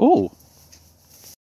Oh,